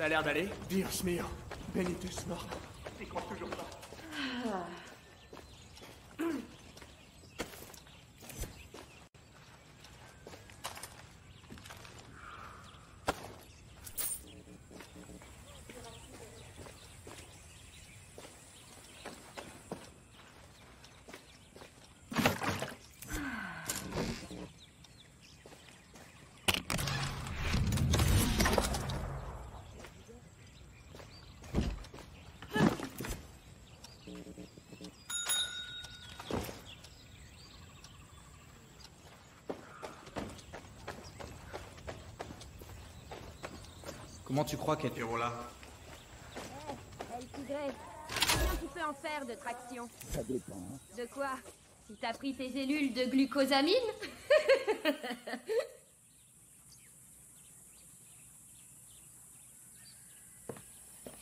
Ça a l'air d'aller? Dios mio. Benitus mort. J'y crois toujours pas. Comment tu crois qu'elle... là Elle Tigré, combien tu peux en faire de traction Ça dépend. hein. De quoi? Si t'as pris tes gélules de glucosamine?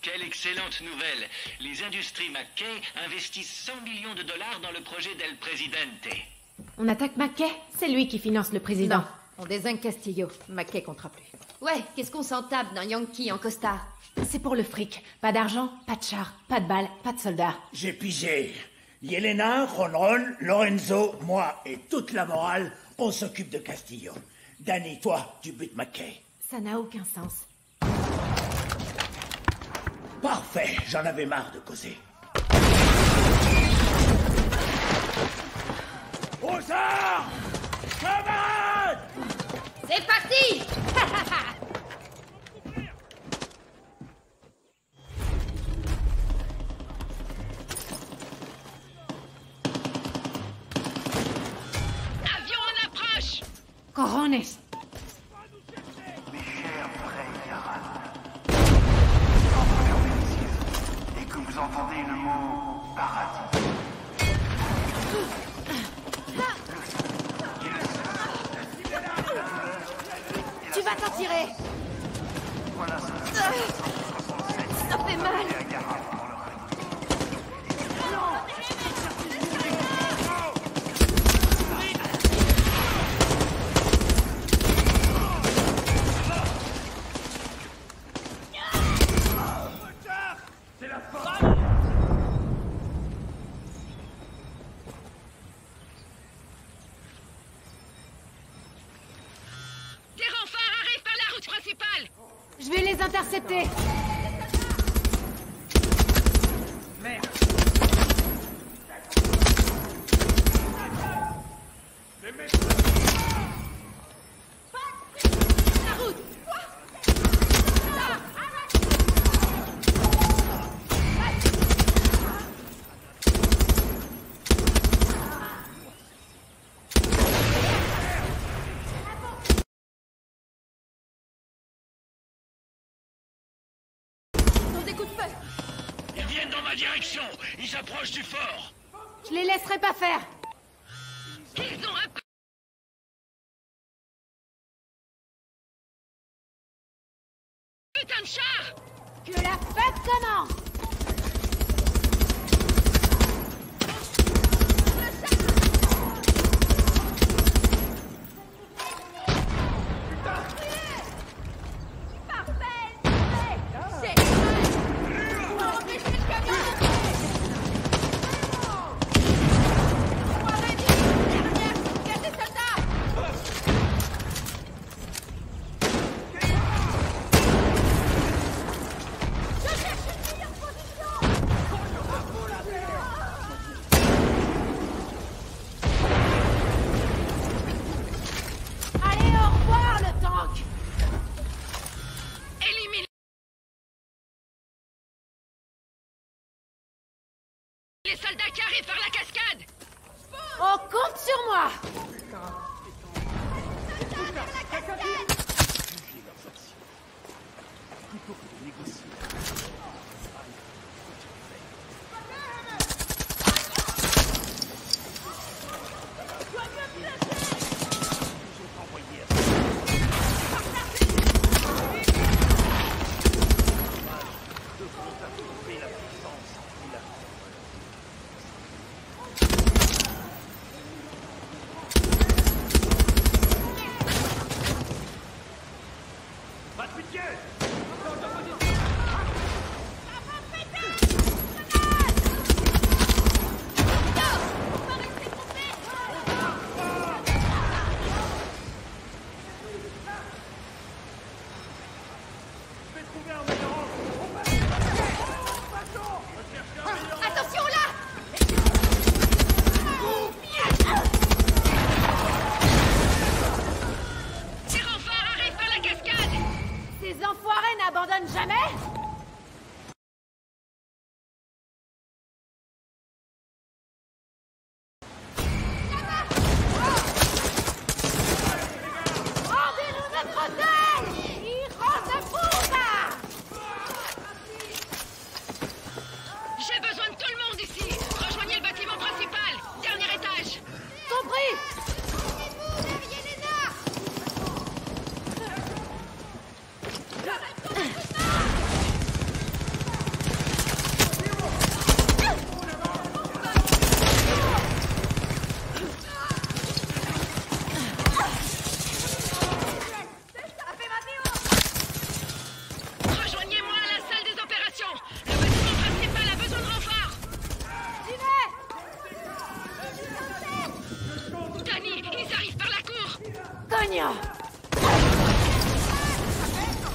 Quelle excellente nouvelle Les industries McKay investissent 100 millions de dollars dans le projet d'El Presidente. On attaque Mackay C'est lui qui finance le président. Non, on désigne Castillo. Mackay comptera plus. Ouais, qu'est-ce qu'on s'en tape d'un Yankee en costard C'est pour le fric. Pas d'argent, pas de char, pas de balles, pas de soldats. J'ai pigé. Yelena, Ronron, Lorenzo, moi et toute la morale, on s'occupe de Castillo. Danny, toi, tu butes McKay. Ça n'a aucun sens. Parfait, j'en avais marre de causer. Aux armes Camarades C'est parti Avion en approche Corones Mes chers frères Yaran, et que vous entendez le mot paradis. Tu vas t'en tirer Voilà ce Ça fait mal Des renforts arrivent par la route principale Je vais les intercepter Dans des coups de feu Ils viennent dans ma direction. Ils s'approchent du fort. Je les laisserai pas faire. Ils ont un... Putain de char Que la fête commence par la cascade. On compte sur moi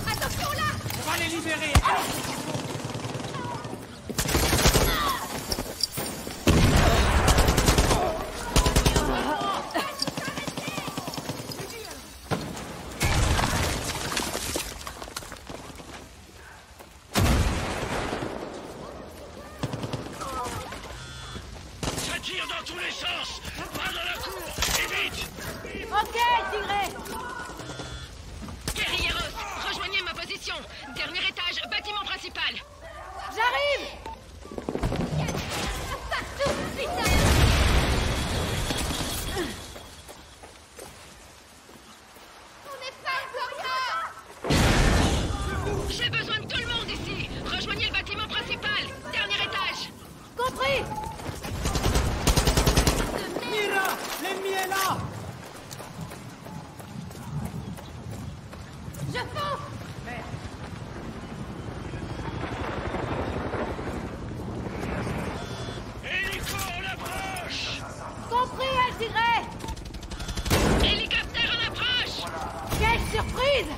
Attention là On va les libérer tire dans tous les sens Pas dans la cour Et vite Ok, Tigré Guerrilleros, rejoignez ma position Dernier étage, bâtiment principal J'arrive On n'est pas encore J'ai besoin de tout le monde ici Rejoignez le bâtiment principal Dernier étage Compris Mira L'ennemi est là Je fonce Hélico, on approche Compris, El Tigré Hélicoptère en approche Quelle surprise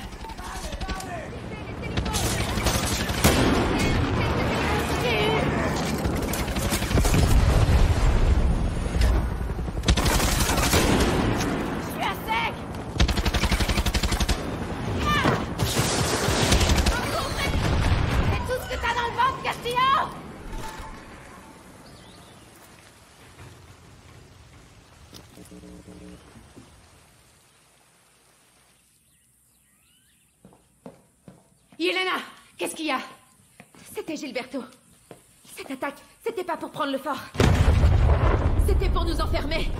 J'ai eu Je suis à sec Ah C'est tout ce que t'as dans le ventre, Castillo Yelena, qu'est-ce qu'il y a C'était Gilberto. Cette attaque, c'était C'était pour nous enfermer.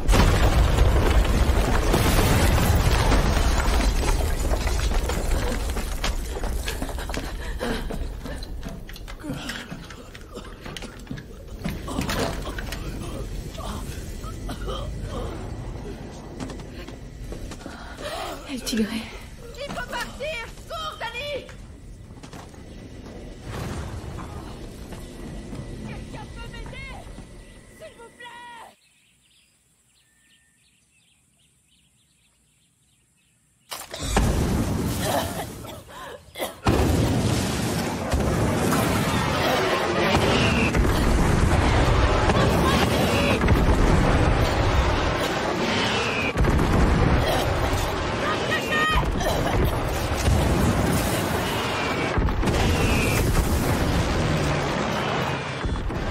El Tigré. Il faut partir Cours, Dani Quelqu'un peut m'aider S'il vous plaît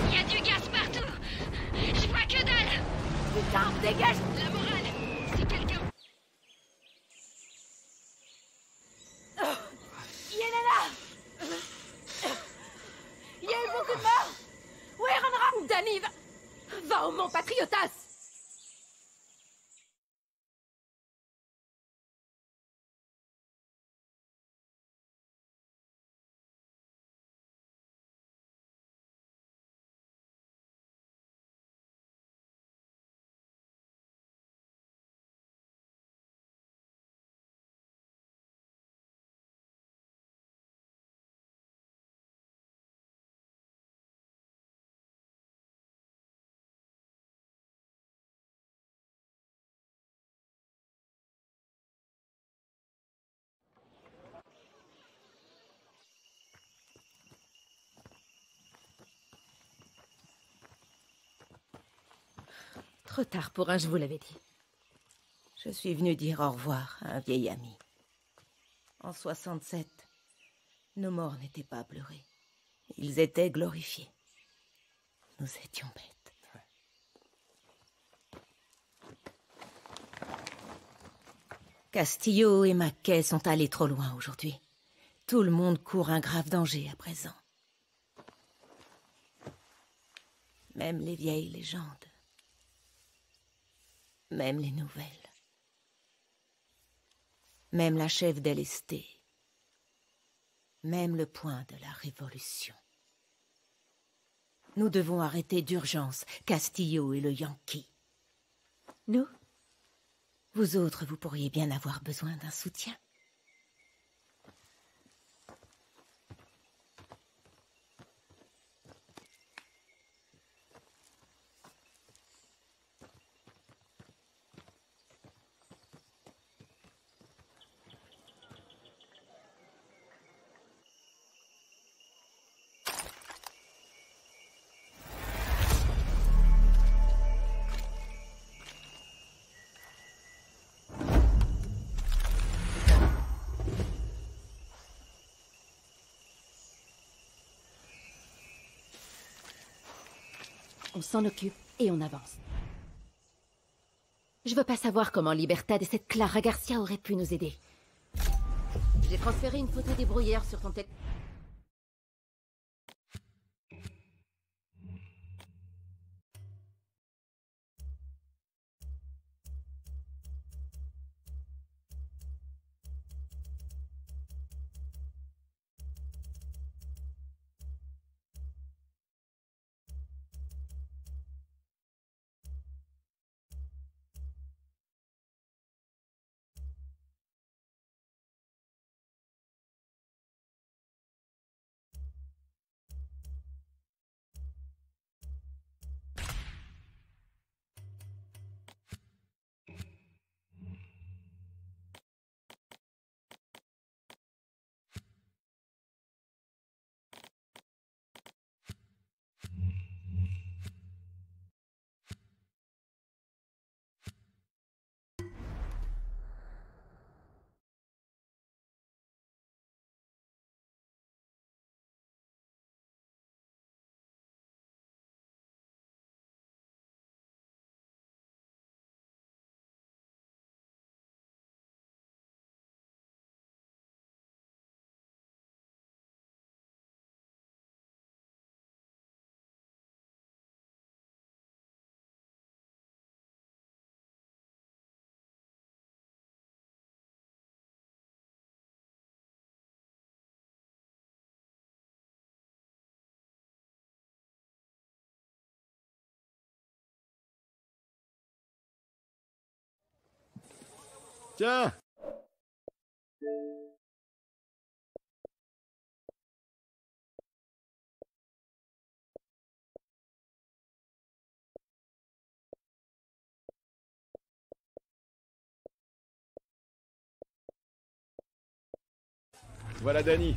Il y a du gaz partout Je vois que dalle Putain, dégage La morale Si quelqu'un... Yelena Il y a eu beaucoup de morts Où est Ranra Dani, va... Mont Patriotas Trop tard pour un, je vous l'avais dit. Je suis venu dire au revoir à un vieil ami. En 67, nos morts n'étaient pas pleurés. Ils étaient glorifiés. Nous étions bêtes. Castillo et Mackay sont allés trop loin aujourd'hui. Tout le monde court un grave danger à présent. Même les vieilles légendes. Même les nouvelles. Même la chef d'Elesté. Même le point de la révolution. Nous devons arrêter d'urgence Castillo et le Yankee. Nous? Vous autres, vous pourriez bien avoir besoin d'un soutien. S'en occupe et on avance. Je veux pas savoir comment Libertad et cette Clara Garcia auraient pu nous aider. J'ai transféré une photo des brouillères sur ton tel... Tiens Voilà Danny.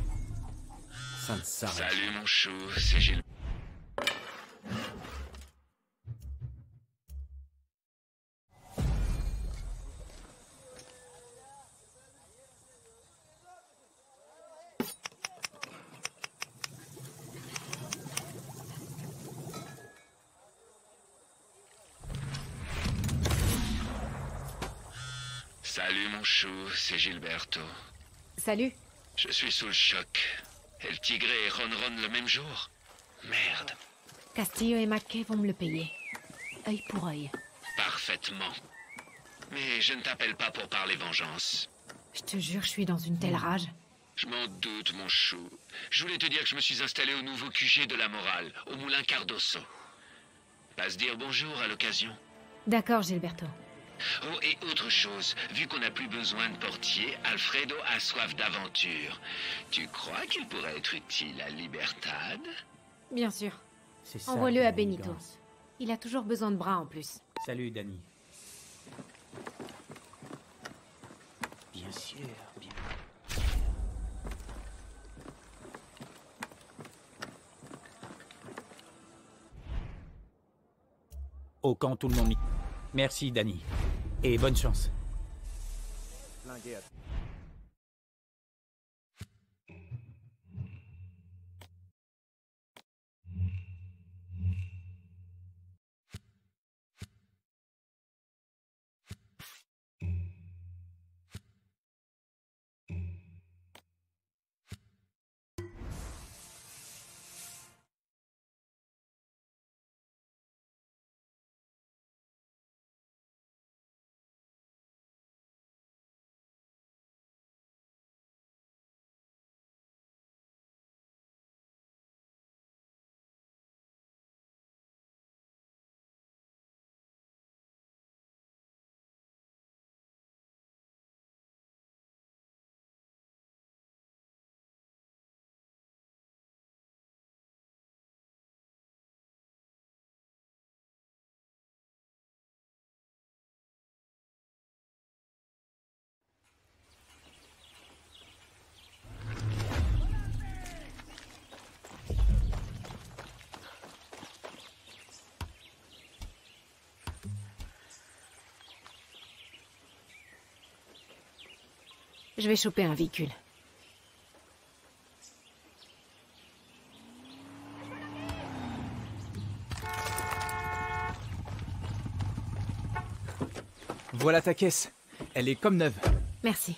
Ça ne s'arrête. Salut mon chou, c'est Gilles. Salut mon chou, c'est Gilberto. Salut. Je suis sous le choc. Et le tigré et Ron Ron le même jour Merde. Castillo et Mackay vont me le payer. Œil pour œil. Parfaitement. Mais je ne t'appelle pas pour parler vengeance. Je te jure, je suis dans une telle rage. Je m'en doute, mon chou. Je voulais te dire que je me suis installé au nouveau QG de la morale, au moulin Cardoso. Passe dire bonjour à l'occasion. D'accord, Gilberto. Oh, et autre chose, vu qu'on n'a plus besoin de portier, Alfredo a soif d'aventure. Tu crois qu'il pourrait être utile à Libertad? Bien sûr. C'est ça, Envoie-le à. Benito. Il a toujours besoin de bras en plus. Salut, Danny. Bien sûr, bien. Au camp, tout le monde. Merci, Danny. Et bonne chance. Je vais choper un véhicule. Voilà ta caisse. Elle est comme neuve. Merci.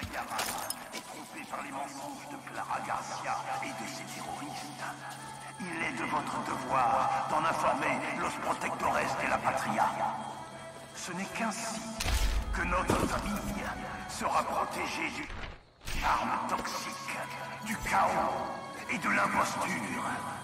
Est trompé par les mensonges de Clara Garcia et de ses terroristes, il est de votre devoir d'en informer Los Protectores de la Patria. Ce n'est qu'ainsi que notre famille sera protégée du armes toxiques, du chaos et de l'imposture.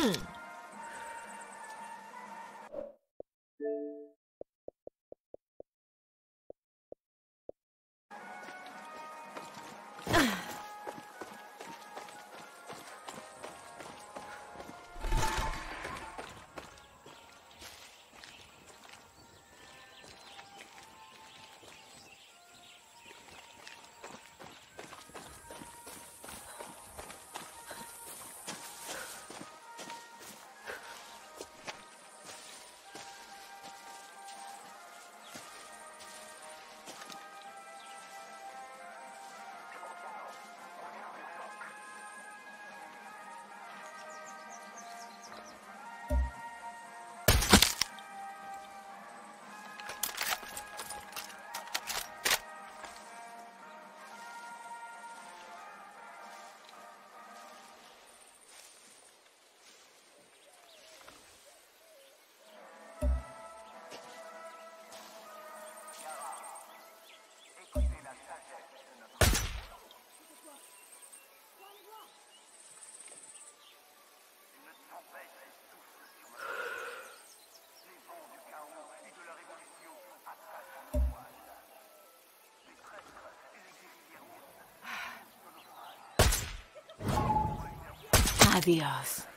Hmm. Adiós.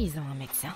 Ils ont un médecin.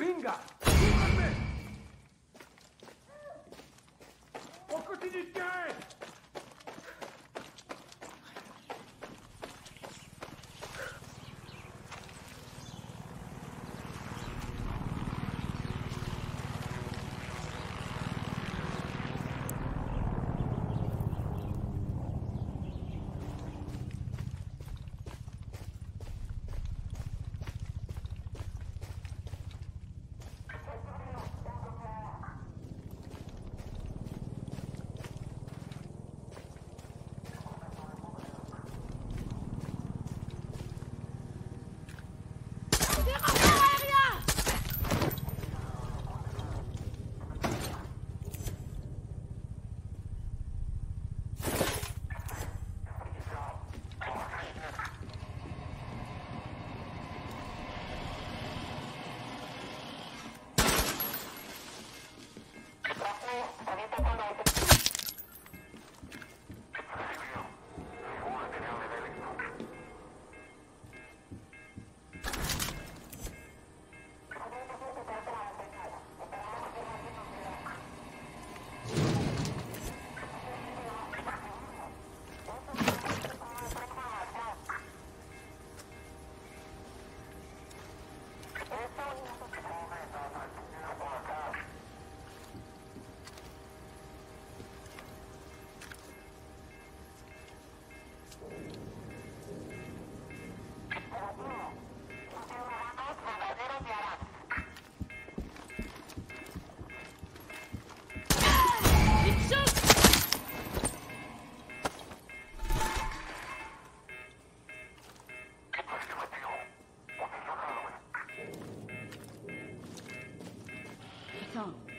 Pinga!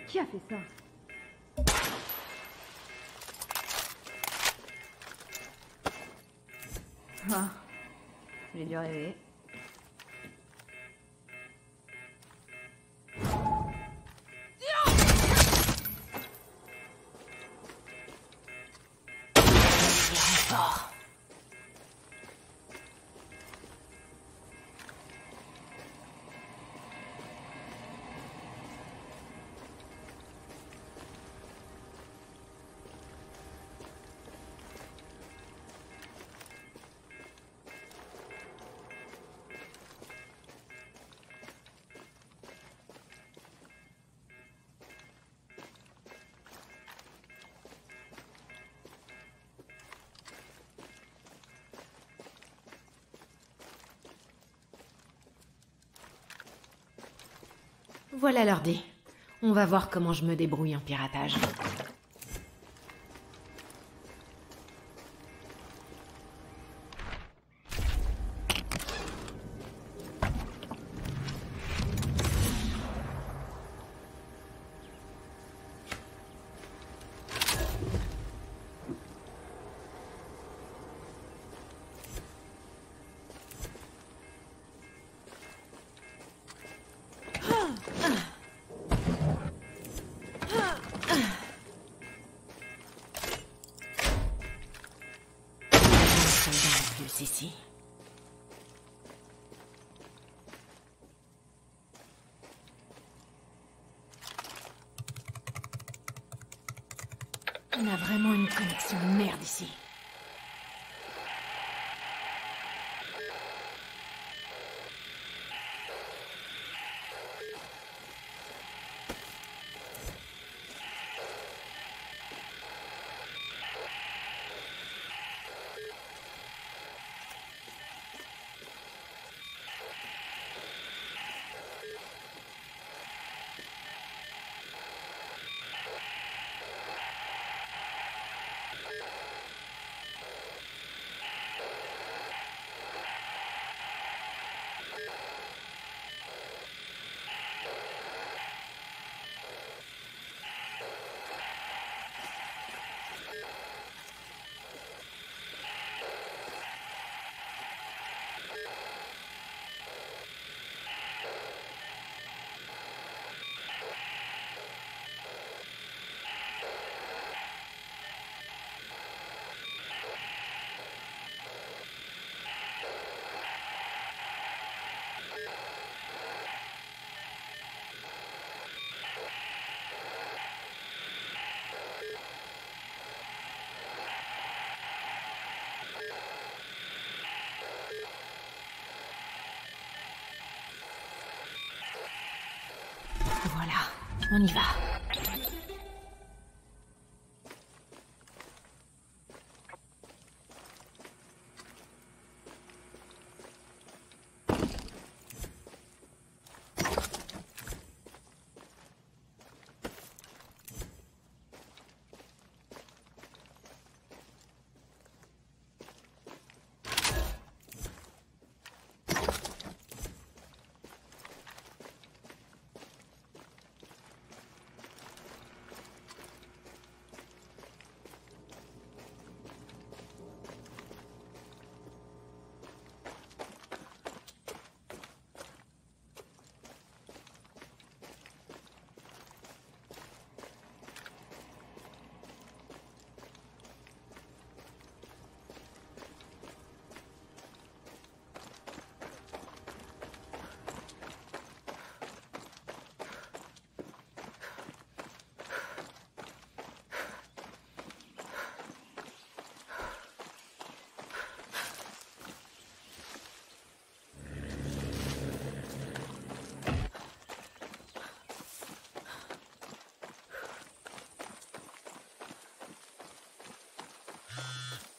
Qui a fait ça j'ai dû rêver. Voilà l'ordi. On va voir comment je me débrouille en piratage. On y va.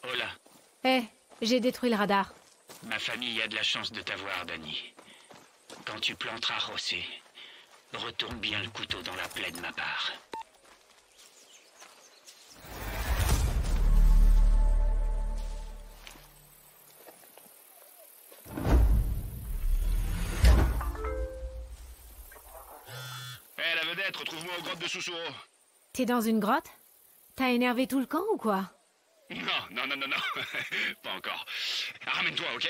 Hola, Eh, j'ai détruit le radar. ma famille a de la chance de t'avoir, Danny. Quand tu planteras José, retourne bien le couteau dans la plaie de ma part. Eh, la vedette vedette, retrouve-moi aux grottes de Susuro. T'es dans une grotte? T'as énervé tout le camp ou quoi? Non, non, non, non, pas encore. Ramène-toi, ok?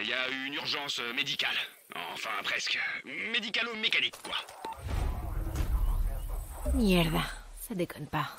Il y a une urgence euh, médicale. Enfin, presque. Médicalo-mécanique, quoi. Mierda, ça déconne pas.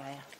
C'est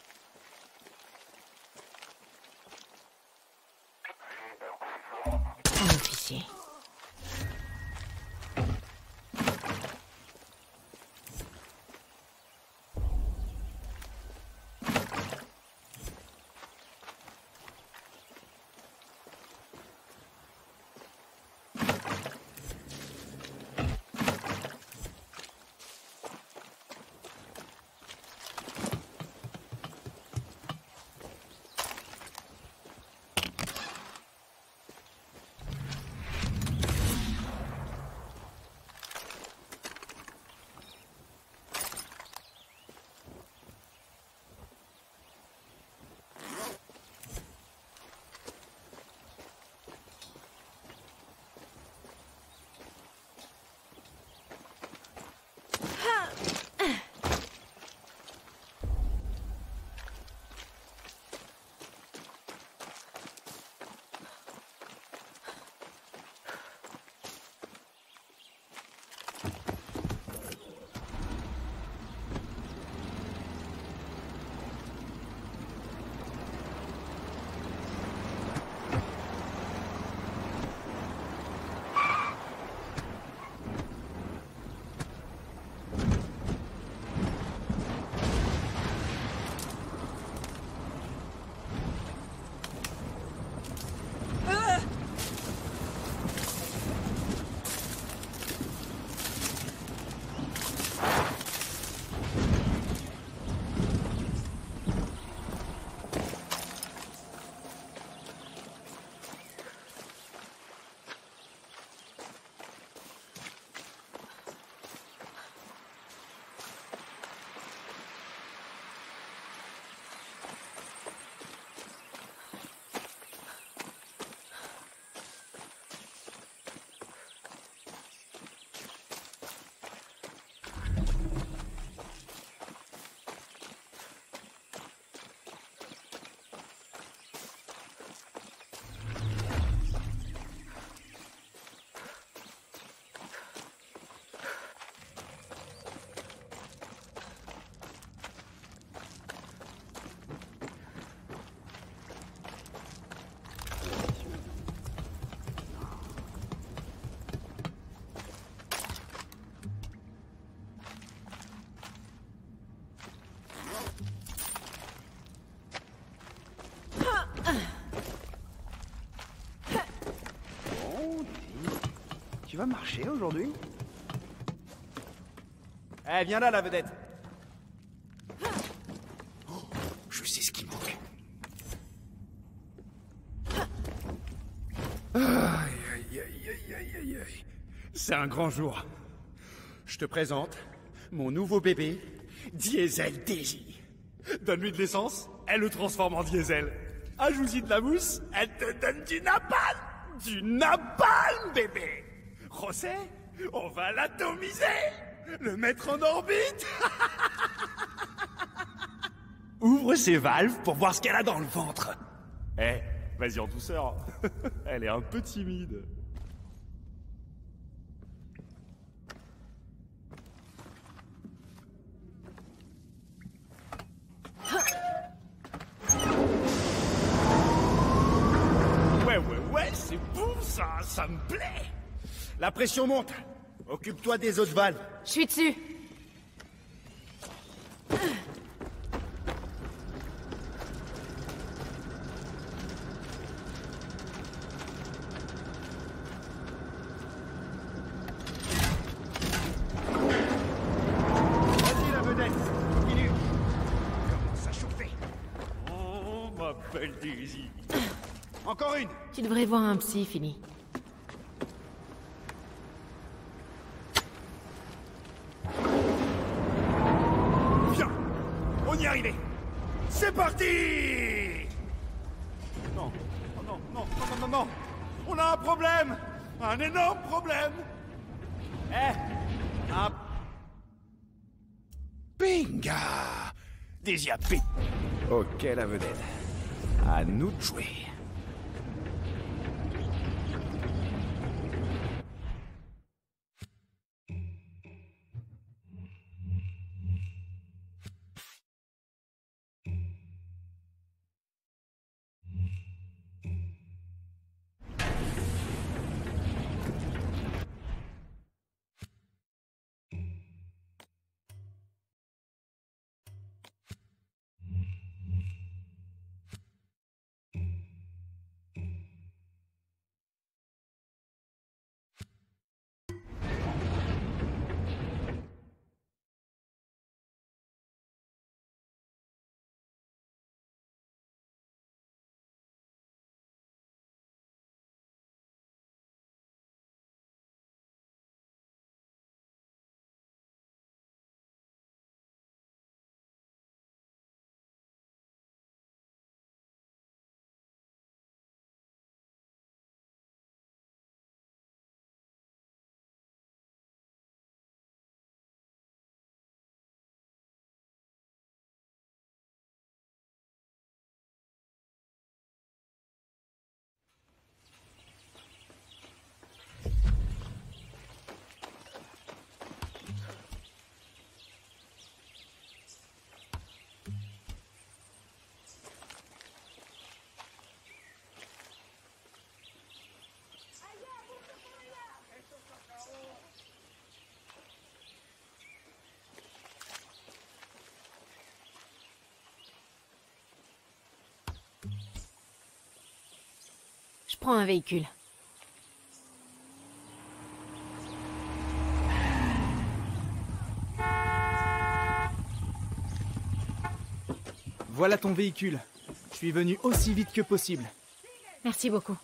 va marcher aujourd'hui Eh, viens là, la vedette Oh, je sais ce qui manque. Aïe, aïe, aïe, aïe, aïe, aïe, aïe. C'est un grand jour. Je te présente mon nouveau bébé, Diesel Daisy. Donne-lui de l'essence, elle le transforme en diesel. Ajoute-y de la mousse, elle te donne du napalm Du napalm, bébé On va l'atomiser Le mettre en orbite Ouvre ses valves pour voir ce qu'elle a dans le ventre. Eh, vas-y en douceur. Elle est un peu timide. La pression monte Occupe-toi des autres valves. Je suis dessus. Vas-y, la vedette Continue Commence à chauffer Oh, ma belle Daisy. Encore une Tu devrais voir un psy, Philly. Viens On y est arrivé C'est parti Non, oh non, non, non, non, non, non On a un problème Un énorme problème Eh Un... Binga Ok, la vedette. À nous de jouer. Je prends un véhicule. Voilà ton véhicule. Je suis venu aussi vite que possible. Merci beaucoup.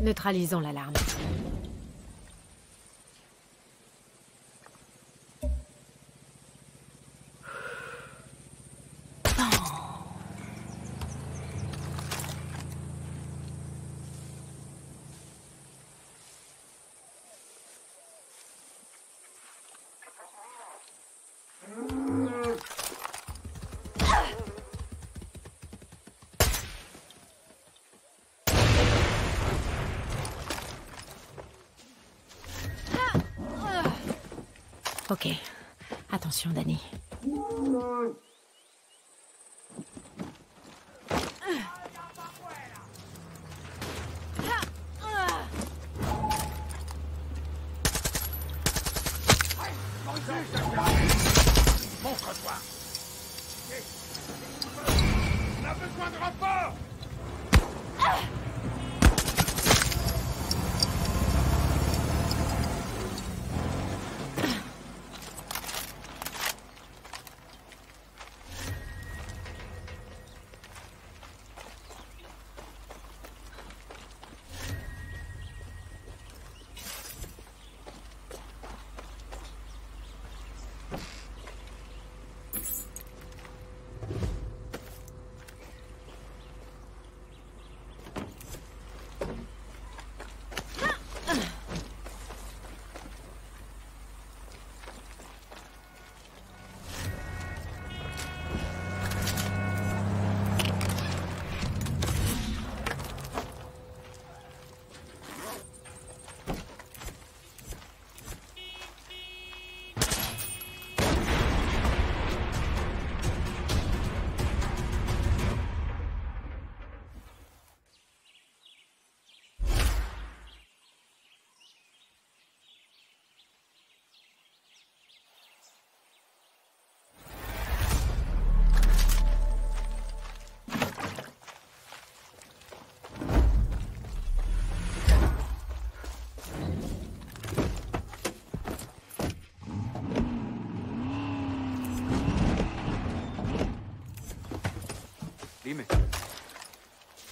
Neutralisons l'alarme. Ok. Attention, Danny.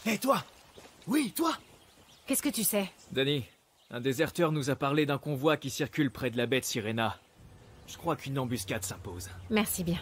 Hé, toi Oui, toi Qu'est-ce que tu sais Danny, un déserteur nous a parlé d'un convoi qui circule près de la baie de Sirena. Je crois qu'une embuscade s'impose. Merci bien.